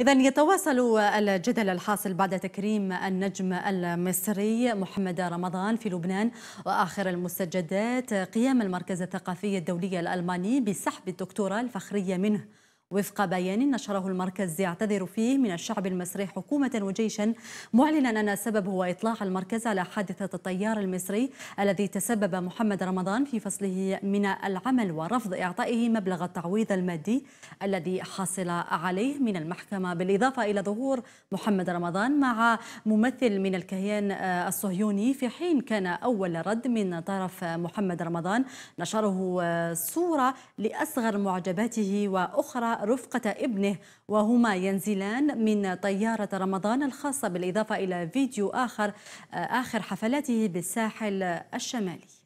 إذا يتواصل الجدل الحاصل بعد تكريم النجم المصري محمد رمضان في لبنان وآخر المستجدات قيام المركز الثقافي الدولي الألماني بسحب الدكتوراه الفخرية منه. وفق بيان نشره المركز يعتذر فيه من الشعب المصري حكومة وجيشا معلنا أن السبب هو إطلاع المركز على حادثة الطيار المصري الذي تسبب محمد رمضان في فصله من العمل ورفض إعطائه مبلغ التعويض المادي الذي حصل عليه من المحكمة. بالإضافة إلى ظهور محمد رمضان مع ممثل من الكيان الصهيوني في حين كان أول رد من طرف محمد رمضان. نشره صورة لأصغر معجباته وأخرى رفقة ابنه وهما ينزلان من طيارة رمضان الخاصة بالإضافة إلى فيديو آخر آخر حفلاته بالساحل الشمالي.